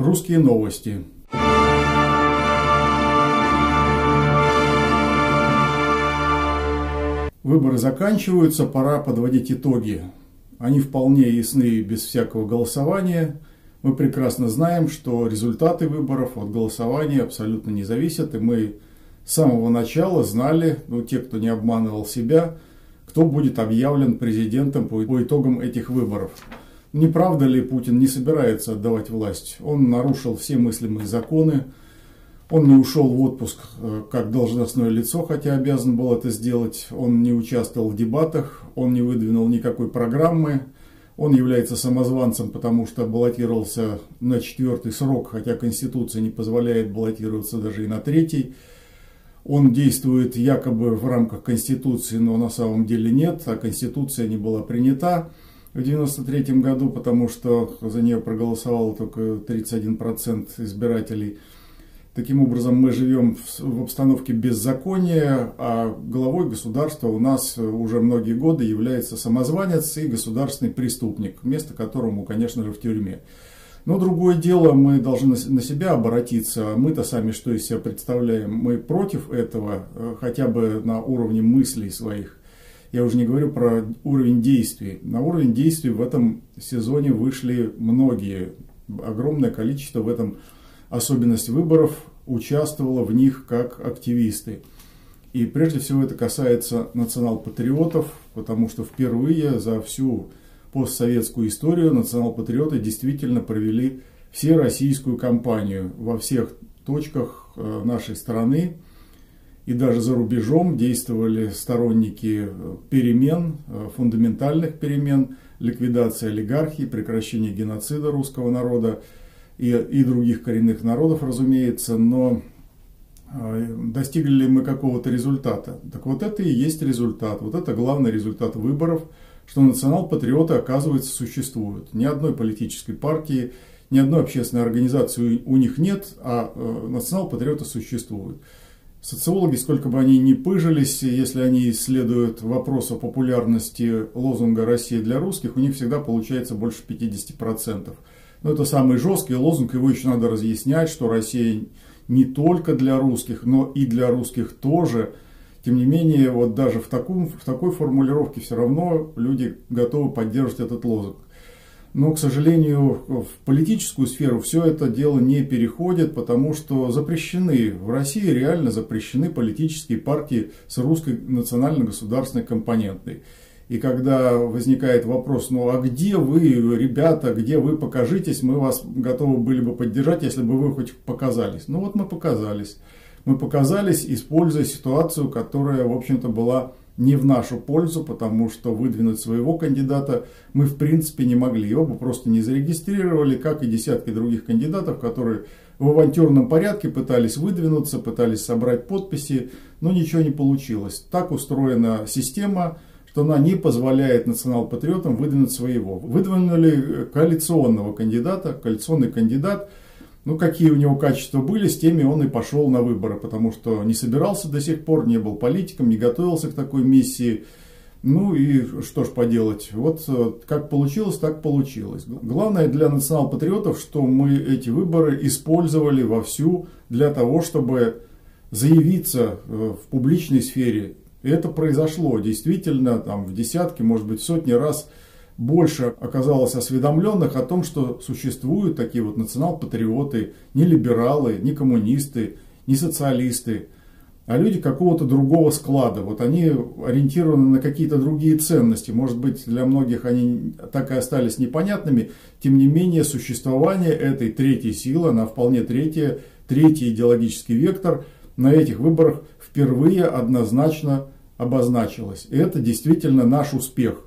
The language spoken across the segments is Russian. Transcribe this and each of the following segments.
Русские новости. Выборы заканчиваются, пора подводить итоги. Они вполне ясны без всякого голосования. Мы прекрасно знаем, что результаты выборов от голосования абсолютно не зависят, и мы с самого начала знали, ну, те, кто не обманывал себя, кто будет объявлен президентом по, итогам этих выборов. Не правда ли Путин не собирается отдавать власть? Он нарушил все мыслимые законы, он не ушел в отпуск э, как должностное лицо, хотя обязан был это сделать. Он не участвовал в дебатах, он не выдвинул никакой программы. Он является самозванцем, потому что баллотировался на четвертый срок, хотя Конституция не позволяет баллотироваться даже и на третий. Он действует якобы в рамках Конституции, но на самом деле нет, а Конституция не была принята в 1993 году, потому что за нее проголосовало только 31% избирателей. Таким образом, мы живем в обстановке беззакония, а главой государства у нас уже многие годы является самозванец и государственный преступник, место которому, конечно же, в тюрьме. Но другое дело, мы должны на себя обратиться. Мы-то сами что из себя представляем? Мы против этого, э, хотя бы на уровне мыслей своих. Я уже не говорю про уровень действий. На уровень действий в этом сезоне вышли многие. Огромное количество в этом особенность выборов участвовало в них как активисты. И прежде всего это касается национал-патриотов, потому что впервые за всю постсоветскую историю национал-патриоты действительно провели всероссийскую кампанию во всех точках э, нашей страны. И даже за рубежом действовали сторонники э, перемен, э, фундаментальных перемен, ликвидации олигархии, прекращения геноцида русского народа и, и других коренных народов, разумеется, но достигли ли мы какого-то результата? Так вот это и есть результат, вот это главный результат выборов – что национал-патриоты, оказывается, существуют. Ни одной политической партии, ни одной общественной организации у них нет, а э, национал-патриоты существуют. Социологи, сколько бы они ни пыжились, если они исследуют вопрос о популярности лозунга «Россия для русских», у них всегда получается больше 50%. Но это самый жесткий лозунг, его еще надо разъяснять, что Россия не только для русских, но и для русских тоже – тем не менее, вот даже в, таком, в такой формулировке все равно люди готовы поддерживать этот лозунг. Но, к сожалению, в политическую сферу все это дело не переходит, потому что запрещены, в России реально запрещены политические партии с русской национально-государственной компонентой. И когда возникает вопрос, ну а где вы, ребята, где вы покажитесь, мы вас готовы были бы поддержать, если бы вы хоть показались. Ну вот мы показались мы показались, используя ситуацию, которая, в общем-то, была не в нашу пользу, потому что выдвинуть своего кандидата мы в принципе не могли. Его бы просто не зарегистрировали, как и десятки других кандидатов, которые в авантюрном порядке пытались выдвинуться, пытались собрать подписи, но ничего не получилось. Так устроена система, что она не позволяет национал-патриотам выдвинуть своего. Выдвинули коалиционного кандидата, коалиционный кандидат – ну, какие у него качества были, с теми он и пошел на выборы, потому что не собирался до сих пор, не был политиком, не готовился к такой миссии. Ну и что ж поделать, вот э, как получилось, так получилось. Главное для национал-патриотов, что мы эти выборы использовали вовсю для того, чтобы заявиться э, в публичной сфере. И это произошло действительно там, в десятки, может быть, сотни раз больше оказалось осведомленных о том, что существуют такие вот национал-патриоты, не либералы, не коммунисты, не социалисты, а люди какого-то другого склада. Вот они ориентированы на какие-то другие ценности. Может быть, для многих они так и остались непонятными. Тем не менее, существование этой третьей силы, она вполне третья, третий идеологический вектор на этих выборах впервые однозначно обозначилось. И это действительно наш успех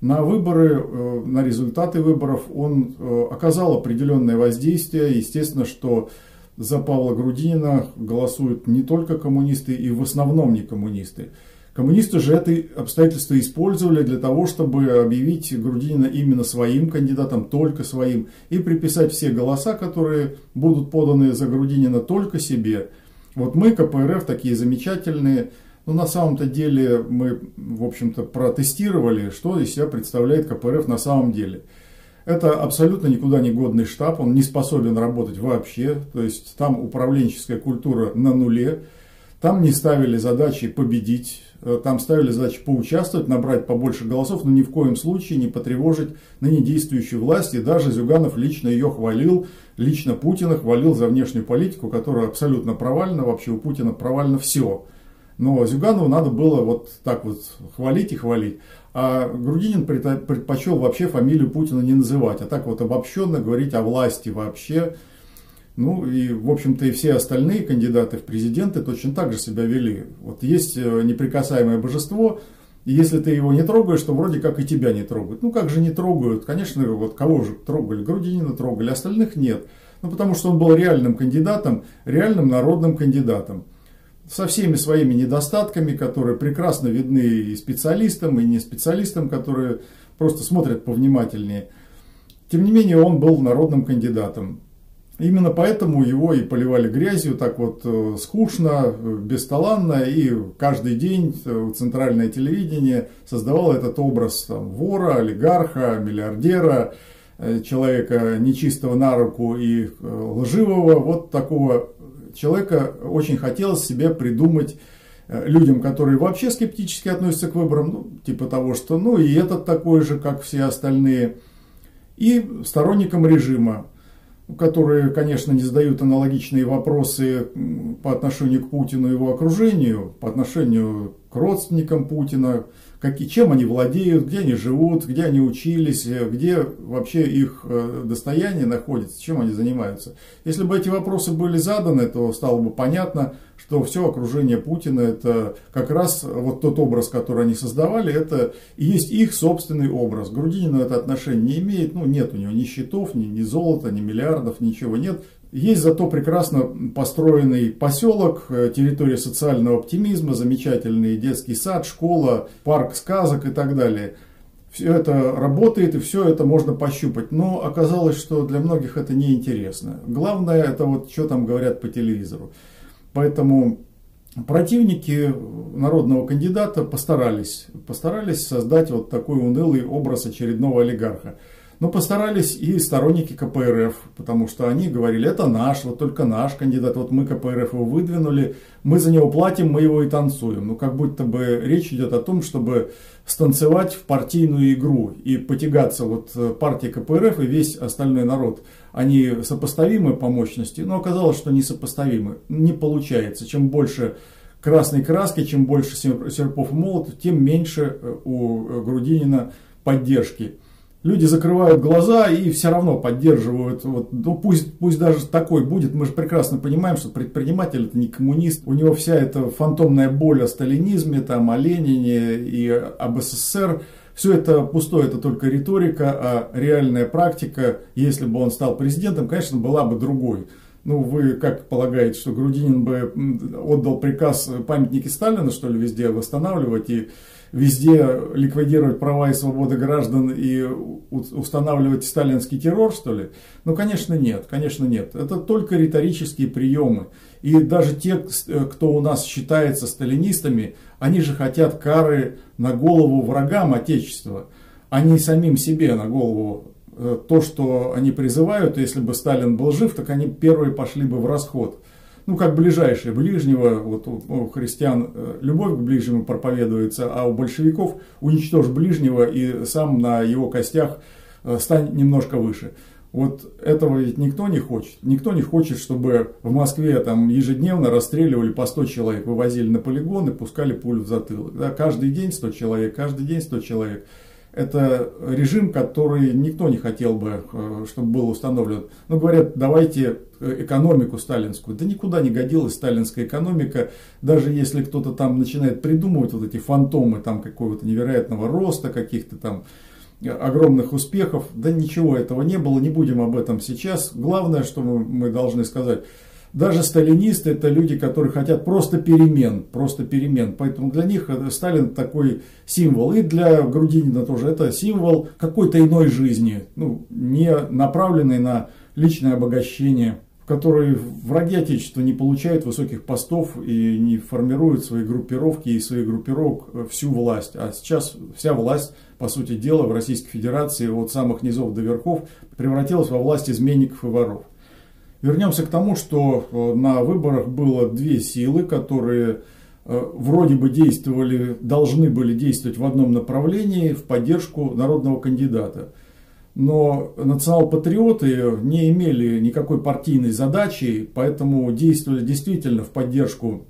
на выборы, э, на результаты выборов он э, оказал определенное воздействие. Естественно, что за Павла Грудинина голосуют не только коммунисты и в основном не коммунисты. Коммунисты же это обстоятельство использовали для того, чтобы объявить Грудинина именно своим кандидатом, только своим, и приписать все голоса, которые будут поданы за Грудинина только себе. Вот мы, КПРФ, такие замечательные, но ну, на самом-то деле мы, в общем-то, протестировали, что из себя представляет КПРФ на самом деле. Это абсолютно никуда не годный штаб, он не способен работать вообще, то есть там управленческая культура на нуле, там не ставили задачи победить, э, там ставили задачи поучаствовать, набрать побольше голосов, но ни в коем случае не потревожить ныне действующую власть. И даже Зюганов лично ее хвалил, лично Путина хвалил за внешнюю политику, которая абсолютно провальна, вообще у Путина провально все. Но Зюганову надо было вот так вот хвалить и хвалить. А Грудинин предпочел вообще фамилию Путина не называть, а так вот обобщенно говорить о власти вообще, ну и, в общем-то, и все остальные кандидаты в президенты точно так же себя вели. Вот есть э, неприкасаемое божество, и если ты его не трогаешь, то вроде как и тебя не трогают. Ну как же не трогают? Конечно, вот кого же трогали? Грудинина трогали, остальных нет. Ну потому что он был реальным кандидатом, реальным народным кандидатом. Со всеми своими недостатками, которые прекрасно видны и специалистам, и не специалистам, которые просто смотрят повнимательнее. Тем не менее, он был народным кандидатом. Именно поэтому его и поливали грязью так вот э, скучно, э, бесталанно, и каждый день э, центральное телевидение создавало этот образ там, вора, олигарха, миллиардера, человека нечистого на руку и лживого. Вот такого человека очень хотелось себе придумать людям, которые вообще скептически относятся к выборам, ну, типа того, что ну и этот такой же, как все остальные, и сторонникам режима которые, конечно, не задают аналогичные вопросы по отношению к Путину и его окружению, по отношению к родственникам Путина, как, чем они владеют, где они живут, где они учились, э, где вообще их э, достояние находится, чем они занимаются. Если бы эти вопросы были заданы, то стало бы понятно, что все окружение Путина это как раз вот тот образ, который они создавали, это и есть их собственный образ. Грудинину это отношение не имеет, ну нет у него ни счетов, ни, ни золота, ни миллиардов, ничего нет. Есть зато прекрасно построенный поселок, э, территория социального оптимизма, замечательный детский сад, школа, парк сказок и так далее. Все это работает и все это можно пощупать. Но оказалось, что для многих это неинтересно. Главное это вот что там говорят по телевизору. Поэтому противники народного кандидата постарались, постарались создать вот такой унылый образ очередного олигарха. Но постарались и сторонники КПРФ, потому что они говорили, это наш, вот только наш кандидат, вот мы КПРФ его выдвинули, мы за него платим, мы его и танцуем. Ну, как будто бы речь идет о том, чтобы станцевать в партийную игру и потягаться вот э, партия КПРФ и весь остальной народ. Они сопоставимы по мощности, но оказалось, что не сопоставимы. Не получается. Чем больше красной краски, чем больше серпов и молотов, тем меньше э, у э, Грудинина поддержки люди закрывают глаза и все равно поддерживают, вот, ну пусть, пусть даже такой будет, мы же прекрасно понимаем, что предприниматель это не коммунист, у него вся эта фантомная боль о сталинизме, там, о Ленине и об СССР, все это пустое, это только риторика, а реальная практика, если бы он стал президентом, конечно, была бы другой. Ну, вы как полагаете, что Грудинин бы отдал приказ памятники Сталина, что ли, везде восстанавливать и везде ликвидировать права и свободы граждан и устанавливать сталинский террор, что ли? Ну, конечно, нет, конечно, нет. Это только риторические приемы. И даже те, кто у нас считается сталинистами, они же хотят кары на голову врагам Отечества, а не самим себе на голову э, то, что они призывают, если бы Сталин был жив, так они первые пошли бы в расход ну, как ближайшие ближнего, вот у христиан э, любовь к ближнему проповедуется, а у большевиков уничтожь ближнего и сам на его костях э, стань немножко выше. Вот этого ведь никто не хочет. Никто не хочет, чтобы в Москве там ежедневно расстреливали по 100 человек, вывозили на полигон и пускали пулю в затылок. Да, каждый день 100 человек, каждый день 100 человек. Это режим, который никто не хотел бы, э, чтобы был установлен. Но ну, говорят, давайте экономику сталинскую. Да никуда не годилась сталинская экономика. Даже если кто-то там начинает придумывать вот эти фантомы там какого-то невероятного роста, каких-то там огромных успехов. Да ничего этого не было, не будем об этом сейчас. Главное, что мы, мы должны сказать, даже сталинисты это люди, которые хотят просто перемен, просто перемен. Поэтому для них Сталин такой символ. И для Грудинина тоже это символ какой-то иной жизни, ну, не направленный на личное обогащение. Которые враги Отечества не получают высоких постов и не формируют свои группировки и своих группировок э, всю власть. А сейчас вся власть, по сути дела, в Российской Федерации от самых низов до верхов превратилась во власть изменников и воров. Вернемся к тому, что э, на выборах было две силы, которые э, вроде бы действовали, должны были действовать в одном направлении в поддержку народного кандидата – но национал-патриоты не имели никакой партийной задачи, поэтому действовали действительно в поддержку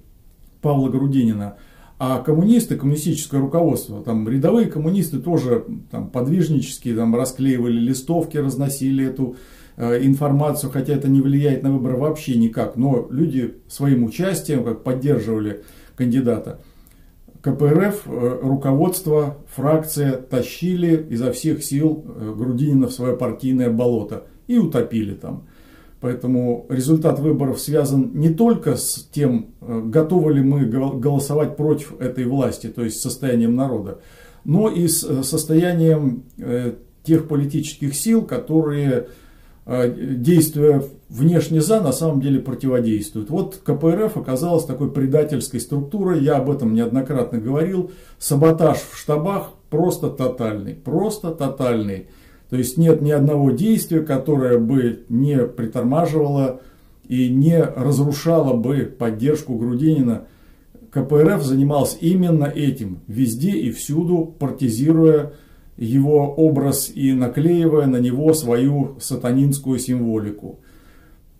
Павла Грудинина. А коммунисты, коммунистическое руководство, там рядовые коммунисты тоже там, подвижнические, там, расклеивали листовки, разносили эту э, информацию, хотя это не влияет на выборы вообще никак. Но люди своим участием как поддерживали кандидата. КПРФ, э, руководство, фракция тащили изо всех сил э, Грудинина в свое партийное болото и утопили там. Поэтому результат выборов связан не только с тем, э, готовы ли мы голосовать против этой власти, то есть состоянием народа, но и с состоянием тех политических сил, которые действуя внешне за, на самом деле противодействуют. Вот КПРФ оказалась такой предательской структурой, я об этом неоднократно говорил. Саботаж в штабах просто тотальный, просто тотальный. То есть нет ни одного действия, которое бы не притормаживало и не разрушало бы поддержку Грудинина. КПРФ занимался именно этим, везде и всюду партизируя его образ и наклеивая на него свою сатанинскую символику.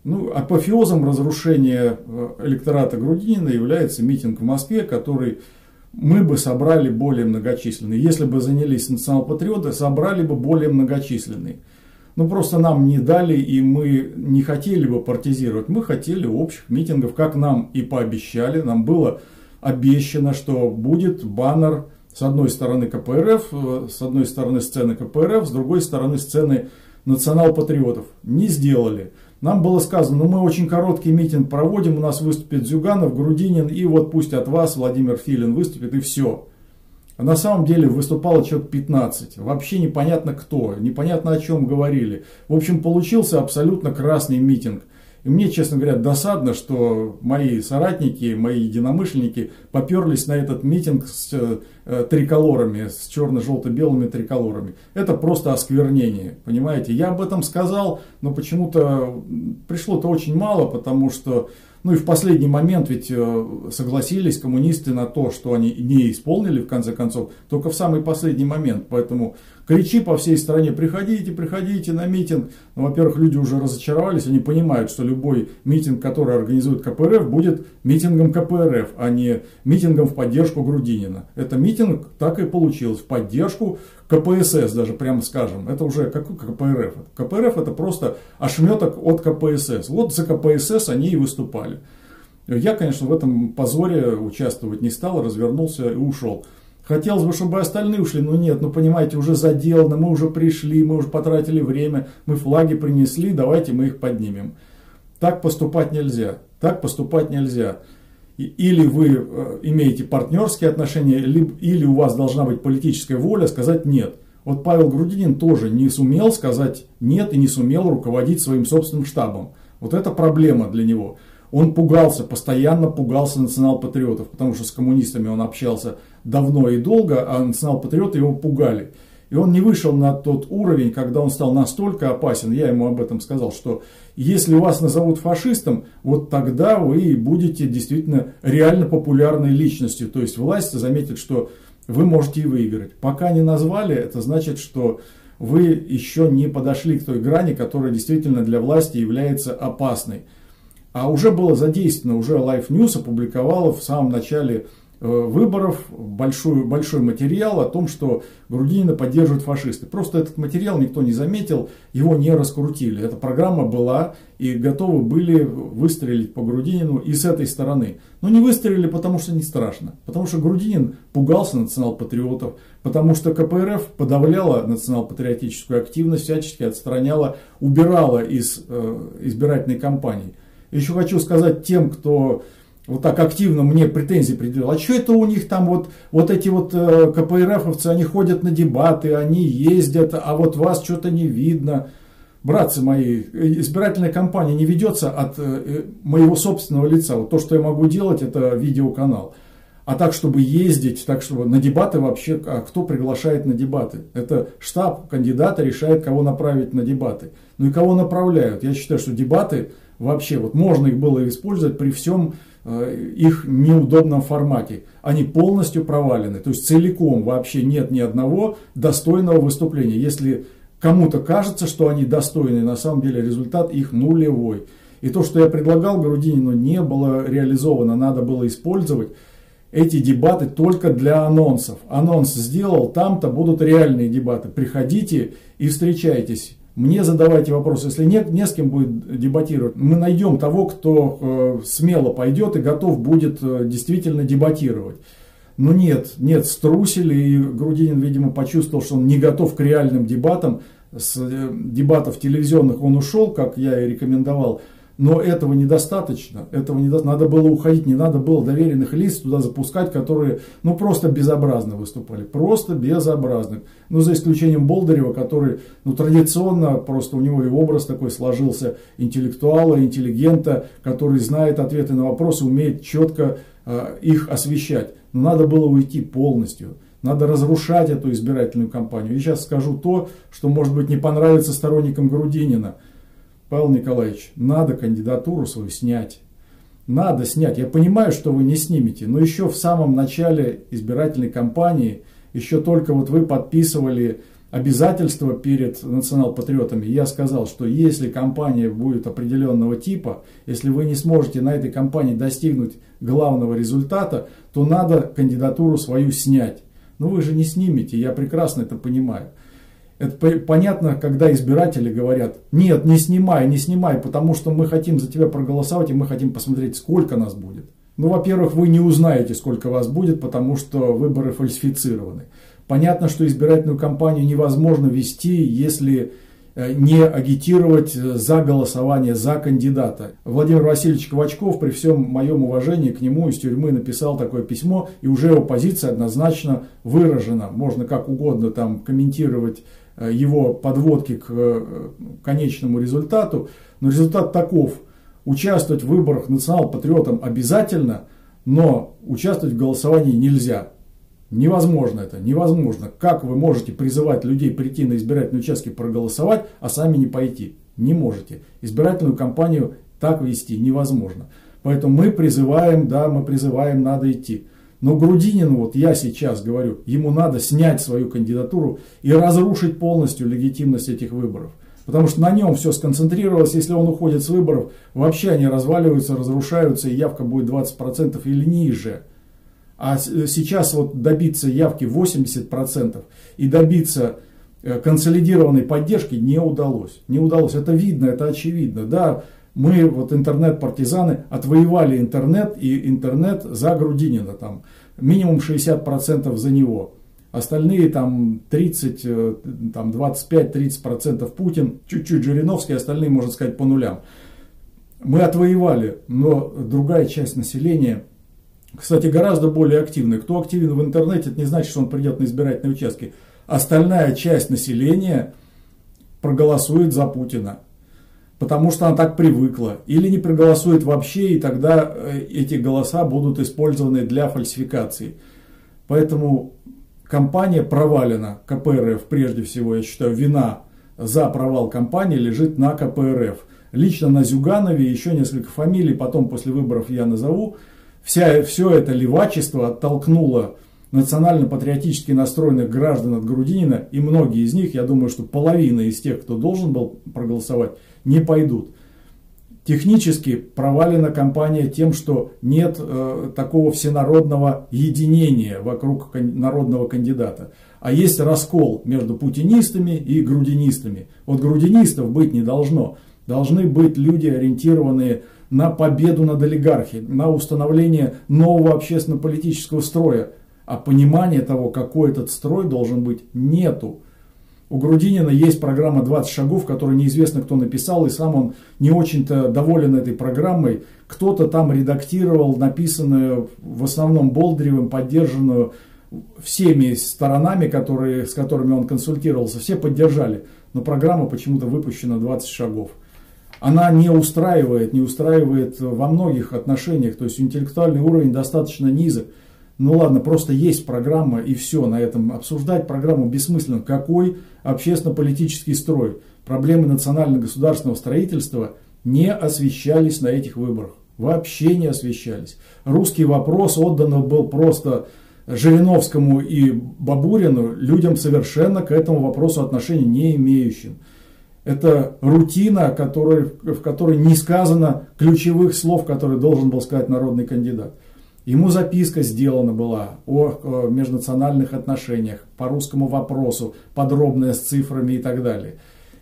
Ну, апофеозом разрушения э, электората Грудинина является митинг в Москве, который мы бы собрали более многочисленный. Если бы занялись национал-патриоты, собрали бы более многочисленный. Ну, просто нам не дали, и мы не хотели бы партизировать. Мы хотели общих митингов, как нам и пообещали. Нам было обещано, что будет баннер с одной стороны КПРФ, э, с одной стороны сцены КПРФ, с другой стороны сцены национал-патриотов. Не сделали. Нам было сказано, ну мы очень короткий митинг проводим, у нас выступит Зюганов, Грудинин, и вот пусть от вас Владимир Филин выступит, и все. А на самом деле выступало человек 15. Вообще непонятно кто, непонятно о чем говорили. В общем, получился абсолютно красный митинг. И мне, честно говоря, досадно, что мои соратники, мои единомышленники поперлись на этот митинг с э, триколорами, с черно-желто-белыми триколорами. Это просто осквернение, понимаете? Я об этом сказал, но почему-то пришло-то очень мало, потому что ну и в последний момент ведь э, согласились коммунисты на то, что они не исполнили в конце концов, только в самый последний момент. Поэтому кричи по всей стране, приходите, приходите на митинг. Ну, во-первых, люди уже разочаровались, они понимают, что любой митинг, который организует КПРФ, будет митингом КПРФ, а не митингом в поддержку Грудинина. Это митинг так и получилось, в поддержку КПСС даже, прямо скажем. Это уже как КПРФ. КПРФ это просто ошметок от КПСС. Вот за КПСС они и выступали. Я, конечно, в этом позоре участвовать не стал, развернулся и ушел. Хотелось бы, чтобы остальные ушли, но нет, ну понимаете, уже заделано, мы уже пришли, мы уже потратили время, мы флаги принесли, давайте мы их поднимем. Так поступать нельзя, так поступать нельзя. Или вы э, имеете партнерские отношения, или у вас должна быть политическая воля сказать нет. Вот Павел Грудинин тоже не сумел сказать нет и не сумел руководить своим собственным штабом. Вот это проблема для него. Он пугался, постоянно пугался национал-патриотов, потому что с коммунистами он общался давно и долго, а национал-патриоты его пугали. И он не вышел на тот уровень, когда он стал настолько опасен, я ему об этом сказал, что если вас назовут фашистом, вот тогда вы будете действительно реально популярной личностью. То есть власть заметит, что вы можете и выиграть. Пока не назвали, это значит, что вы еще не подошли к той грани, которая действительно для власти является опасной. А уже было задействовано, уже Life News опубликовала в самом начале выборов большой, большой материал о том, что Грудинина поддерживают фашисты. Просто этот материал никто не заметил, его не раскрутили. Эта программа была и готовы были выстрелить по Грудинину и с этой стороны. Но не выстрелили, потому что не страшно. Потому что Грудинин пугался национал-патриотов, потому что КПРФ подавляла национал-патриотическую активность, всячески отстраняла, убирала из э, избирательной кампании. Еще хочу сказать тем, кто вот так активно мне претензии предъявил. А что это у них там вот, вот эти вот э, КПРФовцы, они ходят на дебаты, они ездят, а вот вас что-то не видно. братцы мои, избирательная кампания не ведется от э, моего собственного лица. Вот то, что я могу делать, это видеоканал. А так, чтобы ездить, так, чтобы на дебаты вообще, а кто приглашает на дебаты? Это штаб кандидата решает, кого направить на дебаты. Ну и кого направляют. Я считаю, что дебаты вообще, вот можно их было использовать при всем э, их неудобном формате. Они полностью провалены. То есть целиком вообще нет ни одного достойного выступления. Если кому-то кажется, что они достойны, на самом деле результат их нулевой. И то, что я предлагал Грудинину, не было реализовано, надо было использовать эти дебаты только для анонсов. Анонс сделал, там-то будут реальные дебаты. Приходите и встречайтесь. Мне задавайте вопросы. Если нет, не с кем будет дебатировать. Мы найдем того, кто э, смело пойдет и готов будет э, действительно дебатировать. Но нет, нет, струсили, и Грудинин, видимо, почувствовал, что он не готов к реальным дебатам. С э, дебатов телевизионных он ушел, как я и рекомендовал. Но этого недостаточно, этого не надо было уходить, не надо было доверенных лиц туда запускать, которые ну просто безобразно выступали, просто безобразно. Ну за исключением Болдырева, который ну традиционно просто у него и образ такой сложился интеллектуала, интеллигента, который знает ответы на вопросы, умеет четко э, их освещать. Но надо было уйти полностью. Надо разрушать эту избирательную кампанию. И сейчас скажу то, что может быть не понравится сторонникам Грудинина – Павел Николаевич, надо кандидатуру свою снять. Надо снять. Я понимаю, что вы не снимете, но еще в самом начале избирательной кампании, еще только вот вы подписывали обязательства перед национал-патриотами. Я сказал, что если кампания будет определенного типа, если вы не сможете на этой кампании достигнуть главного результата, то надо кандидатуру свою снять. Но вы же не снимете, я прекрасно это понимаю. Это понятно, когда избиратели говорят, нет, не снимай, не снимай, потому что мы хотим за тебя проголосовать, и мы хотим посмотреть, сколько нас будет. Ну, во-первых, вы не узнаете, сколько вас будет, потому что выборы фальсифицированы. Понятно, что избирательную кампанию невозможно вести, если э, не агитировать за голосование за кандидата. Владимир Васильевич Ковачков, при всем моем уважении к нему из тюрьмы написал такое письмо, и уже его позиция однозначно выражена. Можно как угодно там комментировать Э, его подводки к э, конечному результату. Но результат таков. Участвовать в выборах национал-патриотам обязательно, но участвовать в голосовании нельзя. Невозможно это, невозможно. Как вы можете призывать людей прийти на избирательные участки проголосовать, а сами не пойти? Не можете. Избирательную кампанию так вести невозможно. Поэтому мы призываем, да, мы призываем, надо идти. Но Грудинину, вот я сейчас говорю, ему надо снять свою кандидатуру и разрушить полностью легитимность этих выборов. Потому что на нем все сконцентрировалось, если он уходит с выборов, вообще они разваливаются, разрушаются, и явка будет 20% или ниже. А сейчас вот добиться явки 80% и добиться э, консолидированной поддержки не удалось. Не удалось. Это видно, это очевидно. Да, мы, вот интернет-партизаны, отвоевали интернет и интернет за Грудинина. Там минимум 60% за него. Остальные там 30, э, там 25-30% Путин, чуть-чуть Жириновский, остальные, можно сказать, по нулям. Мы отвоевали, но другая часть населения, кстати, гораздо более активная. Кто активен в интернете, это не значит, что он придет на избирательные участки. Остальная часть населения проголосует за Путина потому что она так привыкла, или не проголосует вообще, и тогда э, эти голоса будут использованы для фальсификации. Поэтому компания провалена, КПРФ прежде всего, я считаю, вина за провал компании лежит на КПРФ. Лично на Зюганове, еще несколько фамилий, потом после выборов я назову. Вся, все это левачество оттолкнуло национально-патриотически настроенных граждан от Грудинина, и многие из них, я думаю, что половина из тех, кто должен был проголосовать, не пойдут. Технически провалена кампания тем, что нет э, такого всенародного единения вокруг народного кандидата. А есть раскол между путинистами и грудинистами. Вот грудинистов быть не должно. Должны быть люди, ориентированные на победу над олигархией, на установление нового общественно-политического строя. А понимания того, какой этот строй должен быть, нету. У Грудинина есть программа 20 шагов, которую неизвестно кто написал, и сам он не очень-то доволен этой программой. Кто-то там редактировал написанную в основном Болдыревым, поддержанную всеми сторонами, которые, с которыми он консультировался, все поддержали. но программа почему-то выпущена 20 шагов. Она не устраивает, не устраивает во многих отношениях, то есть интеллектуальный уровень достаточно низок. Ну ладно, просто есть программа и все на этом. Обсуждать программу бессмысленно. Какой общественно-политический строй? Проблемы национально-государственного строительства не освещались на этих выборах. Вообще не освещались. Русский вопрос отдан был просто Жириновскому и Бабурину, людям совершенно к этому вопросу отношения не имеющим. Это рутина, который, в которой не сказано ключевых слов, которые должен был сказать народный кандидат. Ему записка сделана была о межнациональных отношениях, по русскому вопросу, подробная с цифрами и так далее.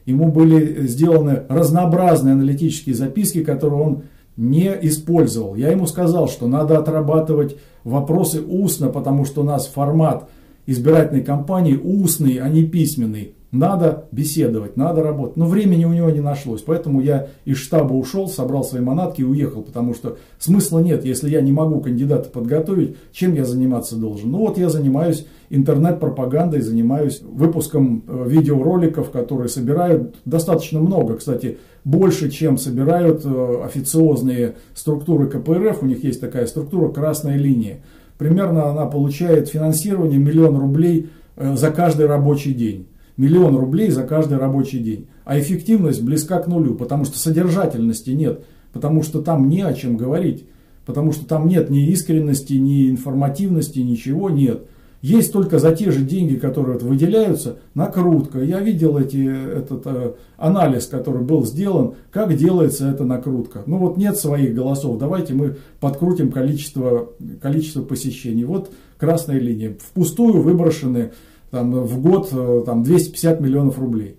Ему были сделаны разнообразные аналитические записки, которые он не использовал. Я ему сказал, что надо отрабатывать вопросы устно, потому что у нас формат избирательной кампании устный, а не письменный. Надо беседовать, надо работать. Но времени у него не нашлось. Поэтому я из штаба ушел, собрал свои манатки и уехал. Потому что смысла нет, если я не могу кандидата подготовить, чем я заниматься должен. Ну вот я занимаюсь интернет-пропагандой, занимаюсь выпуском э, видеороликов, которые собирают достаточно много. Кстати, больше, чем собирают э, официозные структуры КПРФ. У них есть такая структура «Красная линия». Примерно она получает финансирование миллион рублей э, за каждый рабочий день миллион рублей за каждый рабочий день. А эффективность близка к нулю, потому что содержательности нет, потому что там не о чем говорить, потому что там нет ни искренности, ни информативности, ничего нет. Есть только за те же деньги, которые выделяются, накрутка. Я видел эти, этот э, анализ, который был сделан, как делается эта накрутка. Ну вот нет своих голосов, давайте мы подкрутим количество, количество посещений. Вот красная линия. Впустую выброшены там, в год э, там, 250 миллионов рублей.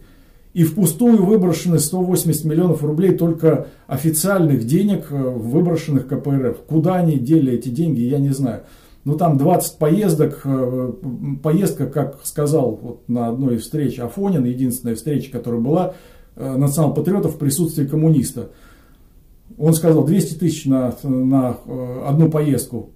И впустую выброшены 180 миллионов рублей только официальных денег, э, выброшенных КПРФ. Куда они дели эти деньги, я не знаю. Ну там 20 поездок, э, поездка, как сказал вот на одной из встреч Афонин, единственная встреча, которая была, национал-патриотов в присутствии коммуниста. Он сказал 200 тысяч на, на одну поездку.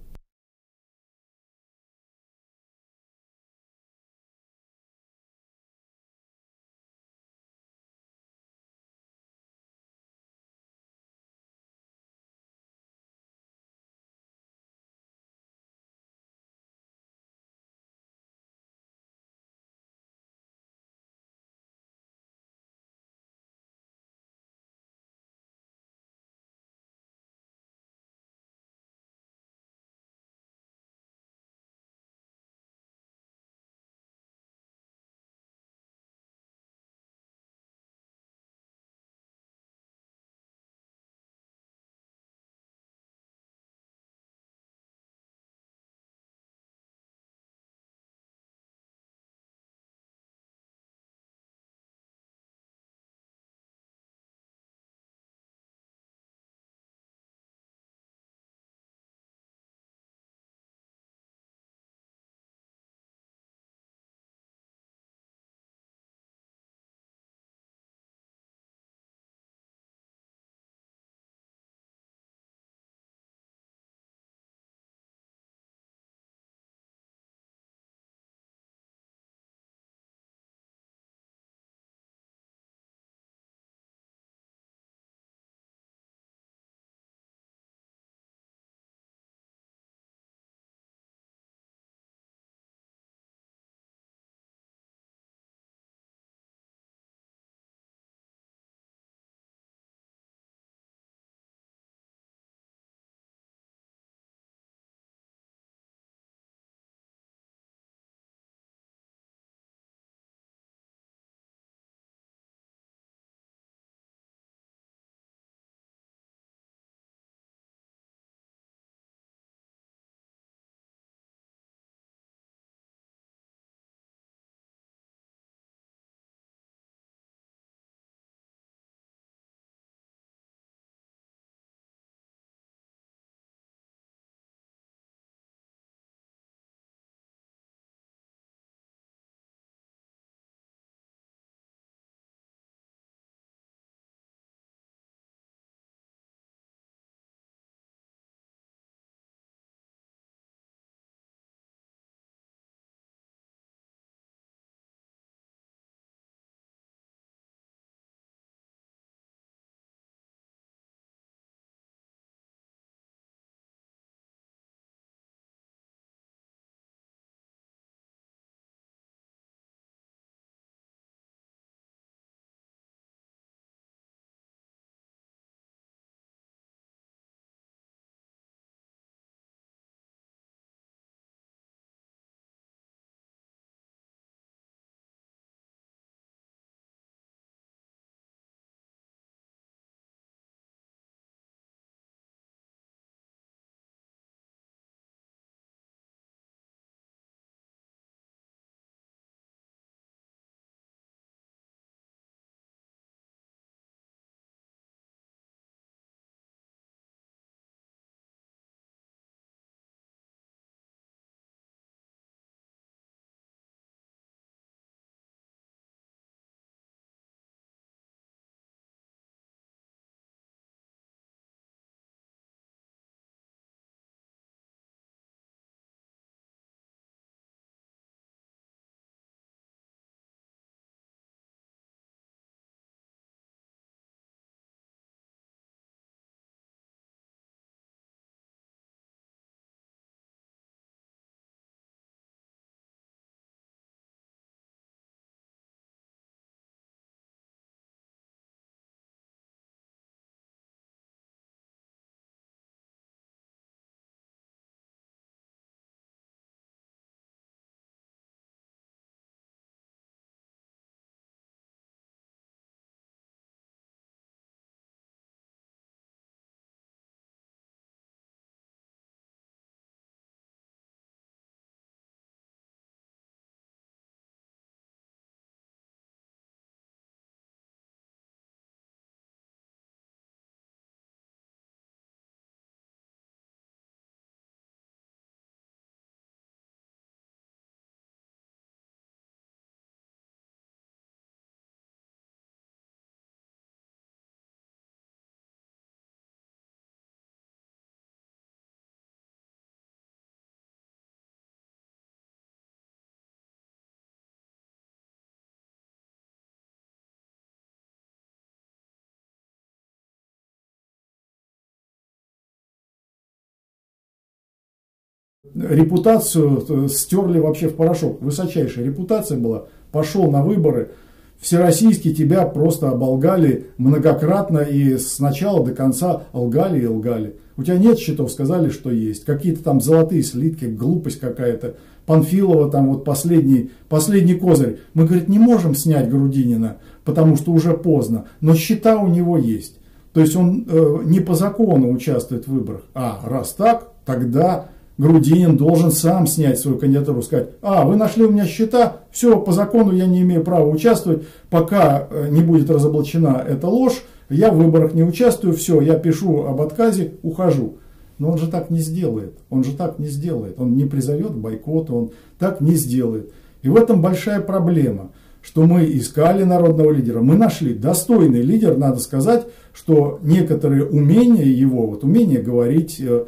Репутацию э, стерли вообще в порошок. Высочайшая репутация была. Пошел на выборы, всероссийские тебя просто оболгали многократно и с начала до конца лгали и лгали. У тебя нет счетов, сказали, что есть. Какие-то там золотые слитки, глупость какая-то. Панфилова там вот последний, последний козырь. Мы, говорит, не можем снять Грудинина, потому что уже поздно. Но счета у него есть. То есть он э, не по закону участвует в выборах. А раз так, тогда Грудинин должен сам снять свою кандидатуру, сказать, а, вы нашли у меня счета, все, по закону я не имею права участвовать, пока э, не будет разоблачена эта ложь, я в выборах не участвую, все, я пишу об отказе, ухожу. Но он же так не сделает, он же так не сделает, он не призовет к бойкоту, он так не сделает. И в этом большая проблема, что мы искали народного лидера, мы нашли достойный лидер, надо сказать, что некоторые умения его, вот умение говорить, э,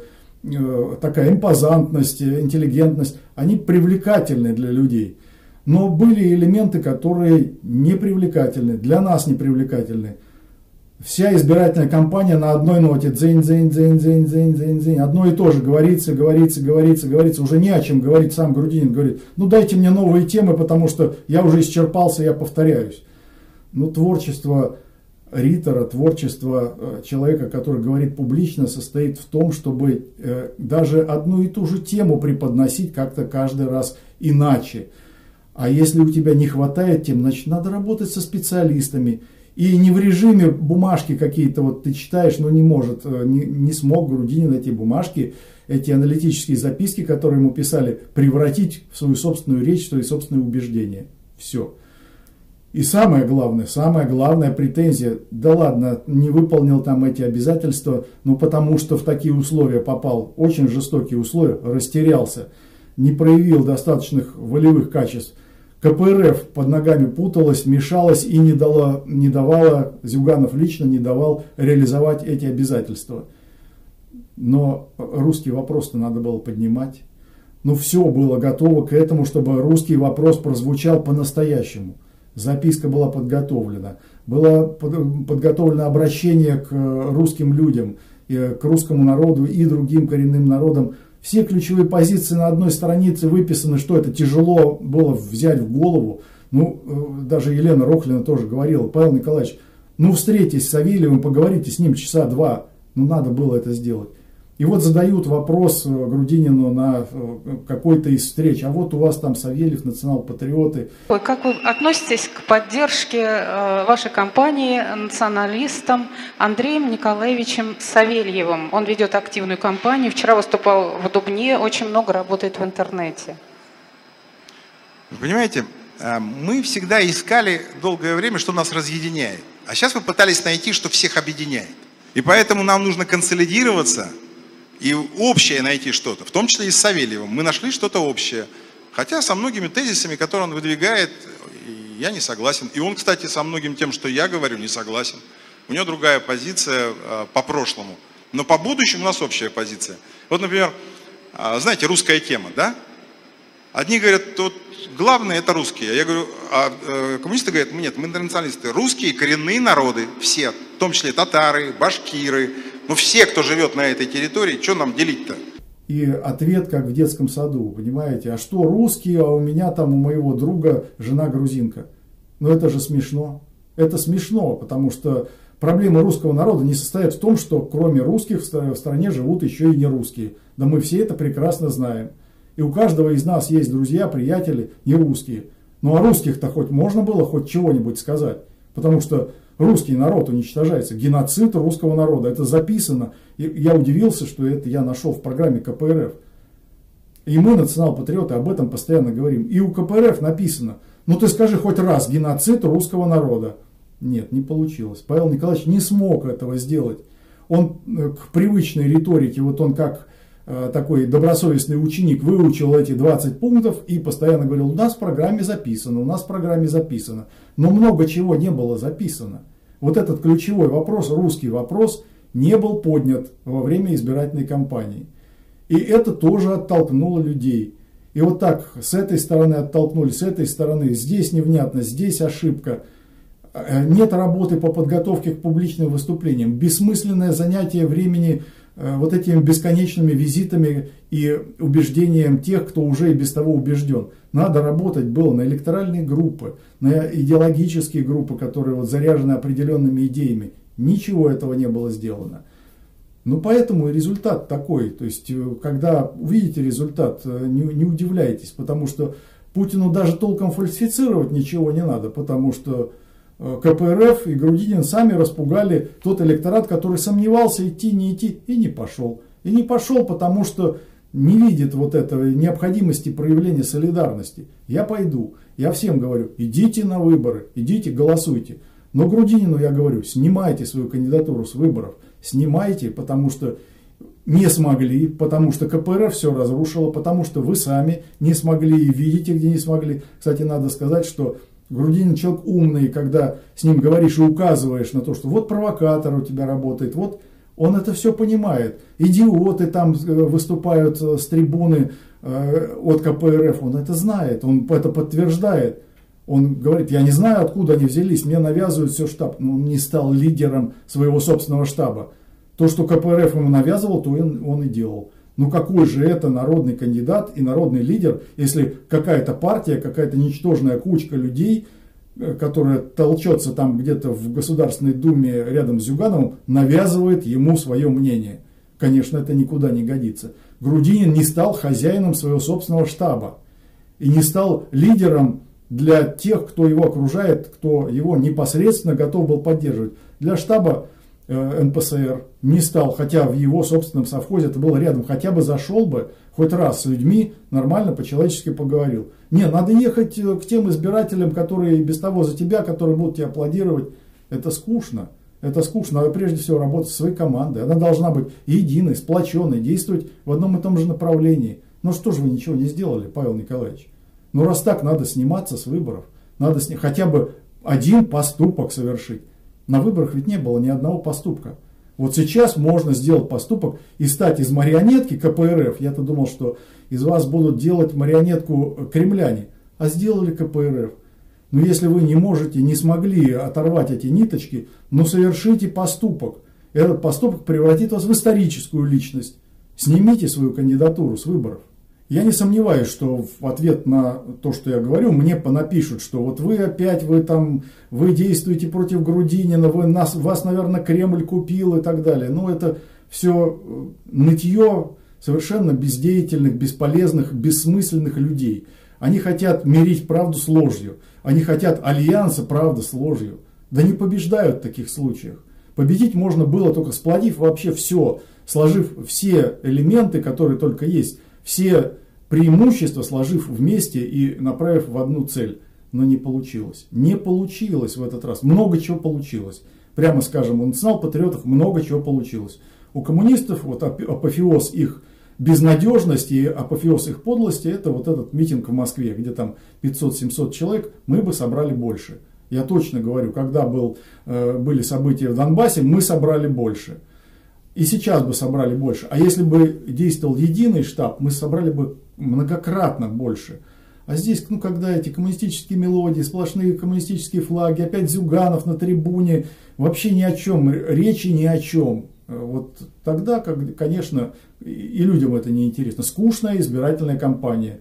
такая импозантность, интеллигентность, они привлекательны для людей. Но были элементы, которые не привлекательны, для нас не привлекательны вся избирательная кампания на одной ноте. Дзень, дзень, дзень, дзень, дзень, дзень, дзень. Одно и то же говорится, говорится, говорится, говорится. Уже не о чем говорить. Сам Грудинин говорит, ну дайте мне новые темы, потому что я уже исчерпался, я повторяюсь. Ну, творчество ритора, творчество э, человека, который говорит публично, состоит в том, чтобы э, даже одну и ту же тему преподносить как-то каждый раз иначе. А если у тебя не хватает тем, значит, надо работать со специалистами – и не в режиме бумажки какие-то вот ты читаешь, но не может, э, не, не смог Грудинин эти бумажки, эти аналитические записки, которые ему писали, превратить в свою собственную речь, в свои собственные убеждения. Все. И самое главное, самая главная претензия, да ладно, не выполнил там эти обязательства, ну потому что в такие условия попал, очень жестокие условия, растерялся, не проявил достаточных волевых качеств – КПРФ под ногами путалась, мешалась и не, дала, не давала, Зюганов лично не давал реализовать эти обязательства. Но русский вопрос-то надо было поднимать. Ну все было готово к этому, чтобы русский вопрос прозвучал по-настоящему. Записка была подготовлена. Было подготовлено обращение к русским людям, к русскому народу и другим коренным народам все ключевые позиции на одной странице выписаны, что это тяжело было взять в голову. Ну, э, даже Елена Рохлина тоже говорила, Павел Николаевич, ну, встретитесь с Савельевым, поговорите с ним часа два. Ну, надо было это сделать. И вот задают вопрос э, Грудинину на э, какой-то из встреч. А вот у вас там Савельев, национал-патриоты. Как вы относитесь к поддержке э, вашей компании националистам Андреем Николаевичем Савельевым? Он ведет активную кампанию. Вчера выступал в Дубне, очень много работает в интернете. Вы понимаете, мы всегда искали долгое время, что нас разъединяет. А сейчас мы пытались найти, что всех объединяет. И поэтому нам нужно консолидироваться – и общее найти что-то, в том числе и с Савельевым. Мы нашли что-то общее. Хотя со многими тезисами, которые он выдвигает, я не согласен. И он, кстати, со многим тем, что я говорю, не согласен. У него другая позиция э, по прошлому. Но по будущему у нас общая позиция. Вот, например, э, знаете, русская тема, да? Одни говорят, тут главное это русские. Я говорю, а э, коммунисты говорят, нет, мы интернационалисты. Русские коренные народы, все, в том числе татары, башкиры, ну все, кто живет на этой территории, что нам делить-то? И ответ как в детском саду, понимаете, а что русские, а у меня там, у моего друга жена грузинка. Ну это же смешно. Это смешно, потому что проблема русского народа не состоит в том, что кроме русских в стране живут еще и не русские. Да мы все это прекрасно знаем. И у каждого из нас есть друзья, приятели не русские. Ну а русских-то хоть можно было хоть чего-нибудь сказать. Потому что русский народ уничтожается, геноцид русского народа. Это записано. И я удивился, что это я нашел в программе КПРФ. И мы, национал-патриоты, об этом постоянно говорим. И у КПРФ написано, ну ты скажи хоть раз, геноцид русского народа. Нет, не получилось. Павел Николаевич не смог этого сделать. Он э, к привычной риторике, вот он как Э, такой добросовестный ученик выучил эти 20 пунктов и постоянно говорил, у нас в программе записано, у нас в программе записано. Но много чего не было записано. Вот этот ключевой вопрос, русский вопрос, не был поднят во время избирательной кампании. И это тоже оттолкнуло людей. И вот так с этой стороны оттолкнули, с этой стороны, здесь невнятно, здесь ошибка. Э, нет работы по подготовке к публичным выступлениям. Бессмысленное занятие времени э, вот этими бесконечными визитами и убеждением тех, кто уже и без того убежден. Надо работать было на электоральные группы, на идеологические группы, которые вот заряжены определенными идеями. Ничего этого не было сделано. Ну, поэтому и результат такой. То есть, э, когда увидите результат, э, не, не удивляйтесь, потому что Путину даже толком фальсифицировать ничего не надо, потому что э, КПРФ и Грудинин сами распугали тот электорат, который сомневался, идти, не идти, и не пошел. И не пошел, потому что не видит вот этого необходимости проявления солидарности. Я пойду. Я всем говорю, идите на выборы, идите, голосуйте. Но Грудинину я говорю, снимайте свою кандидатуру с выборов – снимайте, потому что не смогли, потому что КПРФ все разрушило, потому что вы сами не смогли и видите, где не смогли. Кстати, надо сказать, что Грудинин человек умный, когда с ним говоришь и указываешь на то, что вот провокатор у тебя работает, вот он это все понимает. Идиоты там э, выступают э, с трибуны э, от КПРФ, он это знает, он это подтверждает. Он говорит, я не знаю, откуда они взялись, мне навязывают все штаб. Но он не стал лидером своего собственного штаба. То, что КПРФ ему навязывал, то он, он и делал. Ну какой же это народный кандидат и народный лидер, если какая-то партия, какая-то ничтожная кучка людей, которая толчется там где-то в Государственной Думе рядом с Зюгановым, навязывает ему свое мнение. Конечно, это никуда не годится. Грудинин не стал хозяином своего собственного штаба и не стал лидером для тех, кто его окружает, кто его непосредственно готов был поддерживать. Для штаба э, НПСР не стал, хотя в его собственном совхозе это было рядом, хотя бы зашел бы хоть раз с людьми, нормально по-человечески поговорил. Не, надо ехать э, к тем избирателям, которые без того за тебя, которые будут тебе аплодировать. Это скучно. Это скучно. Надо прежде всего работать со своей командой. Она должна быть единой, сплоченной, действовать в одном и том же направлении. Но что же вы ничего не сделали, Павел Николаевич? Ну раз так, надо сниматься с выборов. Надо сни... хотя бы один поступок совершить. На выборах ведь не было ни одного поступка. Вот сейчас можно сделать поступок и стать из марионетки КПРФ. Я-то думал, что из вас будут делать марионетку кремляне. А сделали КПРФ. Но если вы не можете, не смогли оторвать эти ниточки, ну совершите поступок. Этот поступок превратит вас в историческую личность. Снимите свою кандидатуру с выборов. Я не сомневаюсь, что в ответ на то, что я говорю, мне понапишут, что вот вы опять, вы там, вы действуете против Грудинина, вы нас, вас, наверное, Кремль купил и так далее. Но это все э, нытье совершенно бездеятельных, бесполезных, бессмысленных людей. Они хотят мирить правду с ложью. Они хотят альянса правды с ложью. Да не побеждают в таких случаях. Победить можно было только сплотив вообще все, сложив все элементы, которые только есть все преимущества сложив вместе и направив в одну цель. Но не получилось. Не получилось в этот раз. Много чего получилось. Прямо скажем, у национал-патриотов много чего получилось. У коммунистов вот апофеоз их безнадежности и апофеоз их подлости, это вот этот митинг в Москве, где там 500-700 человек, мы бы собрали больше. Я точно говорю, когда был, э, были события в Донбассе, мы собрали больше. И сейчас бы собрали больше. А если бы действовал единый штаб, мы собрали бы многократно больше. А здесь, ну, когда эти коммунистические мелодии, сплошные коммунистические флаги, опять Зюганов на трибуне, вообще ни о чем, речи ни о чем. Вот тогда, конечно, и людям это не интересно. Скучная избирательная кампания.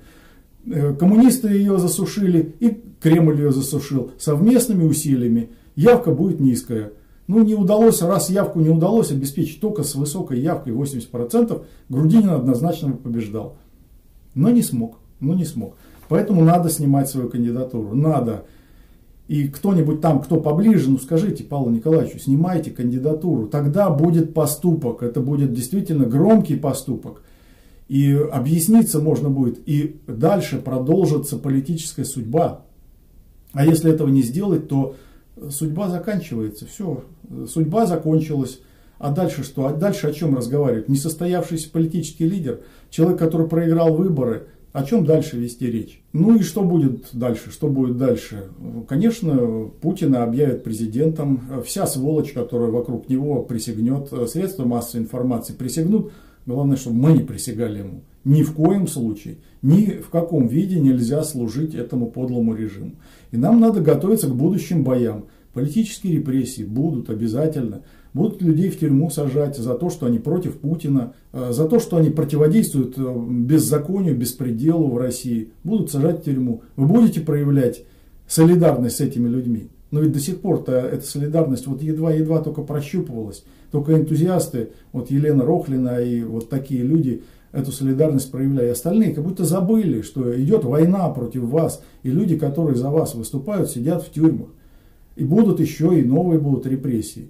Э, коммунисты ее засушили, и Кремль ее засушил. Совместными усилиями явка будет низкая. Ну, не удалось, раз явку не удалось обеспечить только с высокой явкой 80%, Грудинин однозначно побеждал. Но не смог, но не смог. Поэтому надо снимать свою кандидатуру, надо. И кто-нибудь там, кто поближе, ну скажите Павлу Николаевичу, снимайте кандидатуру. Тогда будет поступок, это будет действительно громкий поступок. И объясниться можно будет, и дальше продолжится политическая судьба. А если этого не сделать, то судьба заканчивается, все, судьба закончилась. А дальше что? А дальше о чем разговаривать? Несостоявшийся политический лидер, человек, который проиграл выборы, о чем дальше вести речь? Ну и что будет дальше? Что будет дальше? Конечно, Путина объявят президентом. Вся сволочь, которая вокруг него присягнет, средства массовой информации присягнут. Главное, чтобы мы не присягали ему. Ни в коем случае, ни в каком виде нельзя служить этому подлому режиму. И нам надо готовиться к будущим боям. Политические репрессии будут обязательно. Будут людей в тюрьму сажать за то, что они против Путина, э, за то, что они противодействуют э, беззаконию, беспределу в России. Будут сажать в тюрьму. Вы будете проявлять солидарность с этими людьми. Но ведь до сих пор-то эта солидарность вот едва-едва только прощупывалась. Только энтузиасты, вот Елена Рохлина и вот такие люди эту солидарность проявляют. Остальные как будто забыли, что идет война против вас. И люди, которые за вас выступают, сидят в тюрьмах. И будут еще и новые будут репрессии.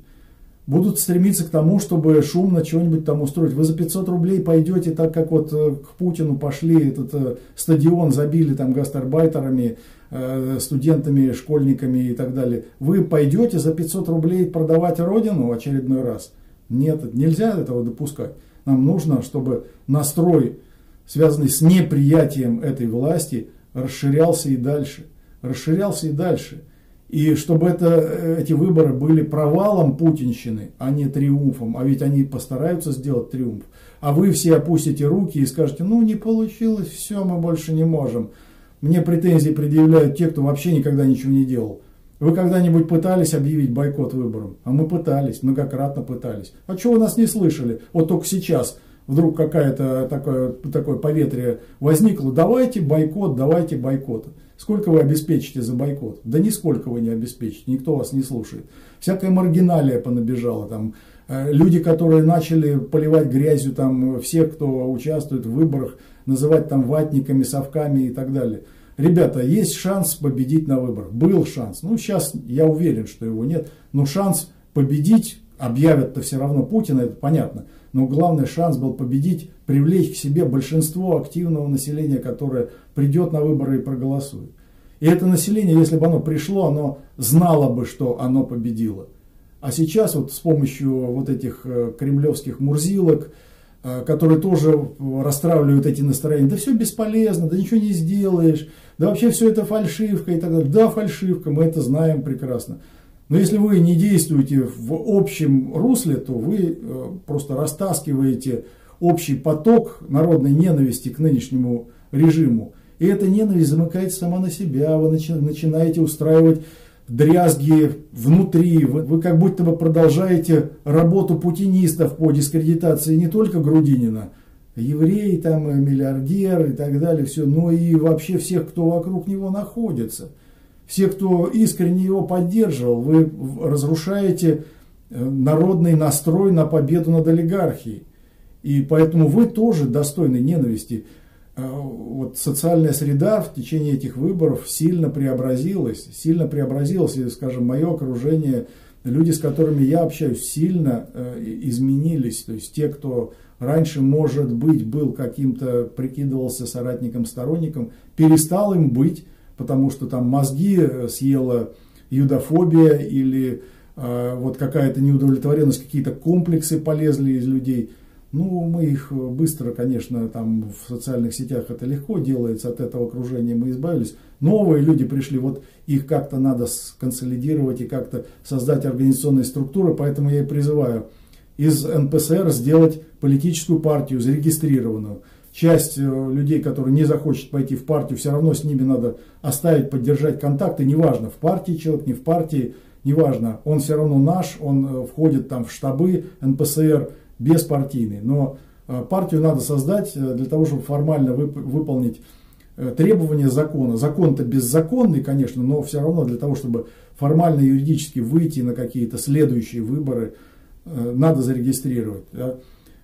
Будут стремиться к тому, чтобы шумно чего-нибудь там устроить. Вы за 500 рублей пойдете, так как вот э, к Путину пошли, этот э, стадион забили там гастарбайтерами, э, студентами, школьниками и так далее. Вы пойдете за 500 рублей продавать родину очередной раз? Нет, нельзя этого допускать. Нам нужно, чтобы настрой, связанный с неприятием этой власти, расширялся и дальше. Расширялся и дальше. И чтобы это, эти выборы были провалом путинщины, а не триумфом. А ведь они постараются сделать триумф. А вы все опустите руки и скажете, ну не получилось, все, мы больше не можем. Мне претензии предъявляют те, кто вообще никогда ничего не делал. Вы когда-нибудь пытались объявить бойкот выборам? А мы пытались, многократно пытались. А чего вы нас не слышали? Вот только сейчас вдруг какая-то такое, такое поветрие возникло. Давайте бойкот, давайте бойкот. Сколько вы обеспечите за бойкот? Да нисколько вы не обеспечите, никто вас не слушает. Всякая маргиналия понабежала там. Э, люди, которые начали поливать грязью там всех, кто участвует в выборах, называть там ватниками, совками и так далее. Ребята, есть шанс победить на выборах. Был шанс. Ну, сейчас я уверен, что его нет. Но шанс победить объявят-то все равно Путина, это понятно. Но главный шанс был победить, привлечь к себе большинство активного населения, которое придет на выборы и проголосует. И это население, если бы оно пришло, оно знало бы, что оно победило. А сейчас вот с помощью вот этих э, кремлевских мурзилок, э, которые тоже расстраивают эти настроения, да все бесполезно, да ничего не сделаешь, да вообще все это фальшивка и так далее. Да, фальшивка, мы это знаем прекрасно. Но если вы не действуете в общем русле, то вы э, просто растаскиваете общий поток народной ненависти к нынешнему режиму. И эта ненависть замыкается сама на себя, вы начинаете устраивать дрязги внутри, вы, вы как будто бы продолжаете работу путинистов по дискредитации не только Грудинина, еврей, там, миллиардер и так далее, все, но и вообще всех, кто вокруг него находится. Все, кто искренне его поддерживал, вы разрушаете э, народный настрой на победу над олигархией. И поэтому вы тоже достойны ненависти. Э, вот социальная среда в течение этих выборов сильно преобразилась, сильно преобразилась, и, скажем, мое окружение, люди, с которыми я общаюсь, сильно э, изменились. То есть те, кто раньше, может быть, был каким-то, прикидывался соратником, сторонником, перестал им быть, потому что там мозги э, съела юдофобия или э, вот какая-то неудовлетворенность, какие-то комплексы полезли из людей – ну, мы их быстро, конечно, там в социальных сетях это легко делается, от этого окружения мы избавились. Новые люди пришли, вот их как-то надо сконсолидировать и как-то создать организационные структуры, поэтому я и призываю из НПСР сделать политическую партию, зарегистрированную. Часть э, людей, которые не захочет пойти в партию, все равно с ними надо оставить, поддержать контакты, неважно, в партии человек, не в партии, неважно, он все равно наш, он э, входит там в штабы НПСР, беспартийный. Но э, партию надо создать для того, чтобы формально выполнить э, требования закона. Закон-то беззаконный, конечно, но все равно для того, чтобы формально юридически выйти на какие-то следующие выборы, надо зарегистрировать.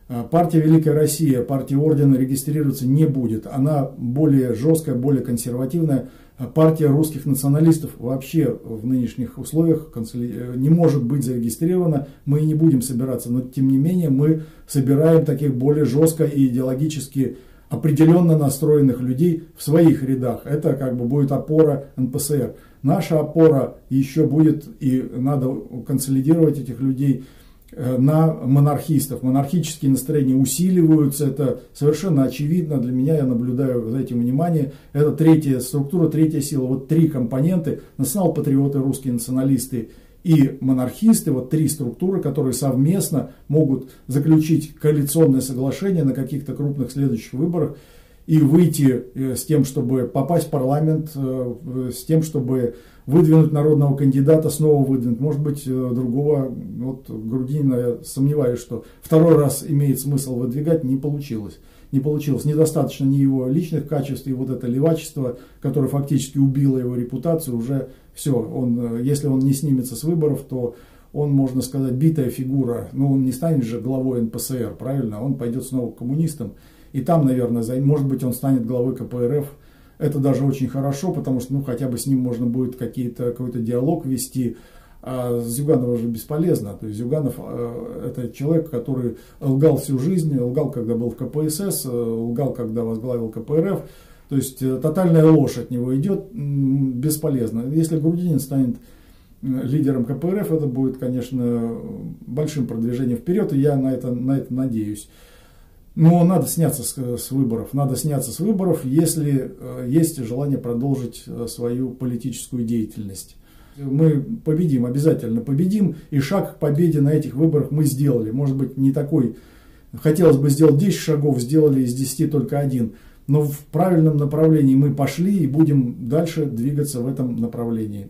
Партия Великая Россия, партия Ордена регистрироваться не будет. Она более жесткая, более консервативная. А партия русских националистов вообще в нынешних условиях э, не может быть зарегистрирована, мы не будем собираться, но тем не менее мы собираем таких более жестко и идеологически определенно настроенных людей в своих рядах. Это как бы будет опора НПСР. Наша опора еще будет, и надо консолидировать этих людей Э, на монархистов. Монархические настроения усиливаются, это совершенно очевидно. Для меня, я наблюдаю за этим внимание. Это третья структура, третья сила. Вот три компоненты. Национал-патриоты, русские националисты и монархисты. Вот три структуры, которые совместно могут заключить коалиционное соглашение на каких-то крупных следующих выборах. И выйти э, с тем, чтобы попасть в парламент, э, с тем, чтобы выдвинуть народного кандидата, снова выдвинуть. Может быть, другого, вот Грудинина, я сомневаюсь, что второй раз имеет смысл выдвигать, не получилось. Не получилось. Недостаточно ни его личных качеств, и вот это левачество, которое фактически убило его репутацию, уже все. Он, если он не снимется с выборов, то он, можно сказать, битая фигура, но он не станет же главой НПСР, правильно? Он пойдет снова к коммунистам, и там, наверное, может быть, он станет главой КПРФ. Это даже очень хорошо, потому что, ну, хотя бы с ним можно будет какие-то, какой-то диалог вести, а с Зюгановым уже бесполезно. То есть Зюганов э, это человек, который лгал всю жизнь, лгал, когда был в КПСС, э, лгал, когда возглавил КПРФ. То есть э, тотальная ложь от него идет, бесполезно. Если Грудинин станет лидером КПРФ, это будет, конечно, большим продвижением вперед, и я на это, на это надеюсь. Но надо сняться с, с выборов. Надо сняться с выборов, если э, есть желание продолжить э, свою политическую деятельность. Мы победим, обязательно победим, и шаг к победе на этих выборах мы сделали. Может быть, не такой, хотелось бы сделать 10 шагов, сделали из 10 только один. Но в правильном направлении мы пошли и будем дальше двигаться в этом направлении.